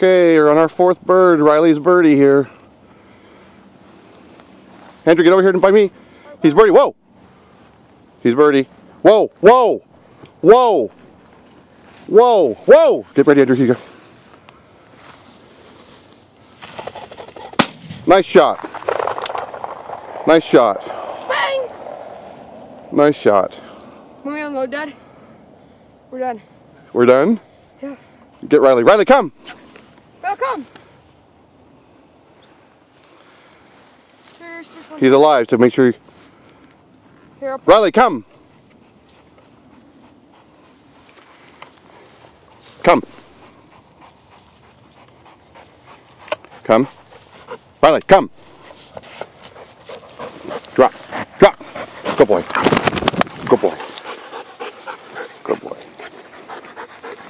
Okay, we're on our fourth bird. Riley's birdie here. Andrew, get over here and by me. He's birdie. Whoa! He's birdie. Whoa! Whoa! Whoa! Whoa! Whoa! Get ready, Andrew. Here you go. Nice shot. Nice shot. Bang! Nice shot. When we unload, Dad, we're done. We're done? Yeah. Get Riley. Riley, come! Welcome. come. He's alive, so make sure you... Here, Riley, come. Come. Come. Riley, come. Drop. Drop. Good boy.